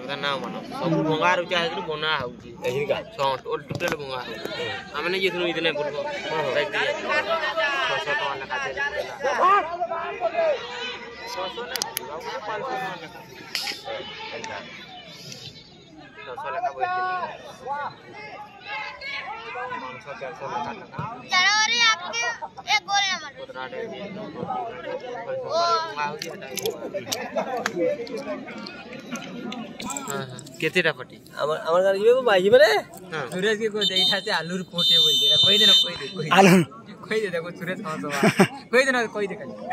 କଥା ନାଁ ମାନ ସବୁ ଭଙ୍ଗା ରହୁଛି ଆଗରୁ ବନା ହଉଛି ଛଟ୍ ଓ ଟୋଟାଲ ଭଙ୍ଗା ହଉଛି ଆମେ ଯାଇଥିଲୁ ଇଦିନ ପୂର୍ବ ଛଅଶହ ଟଙ୍କା ଲେଖା ଛଅଶହ ଲେଖା ପାଞ୍ଚଶହ ଚାରିଶହ ଲେଖା ଲେଖା Oh. केती पटे भाइ मुजा आलुटेन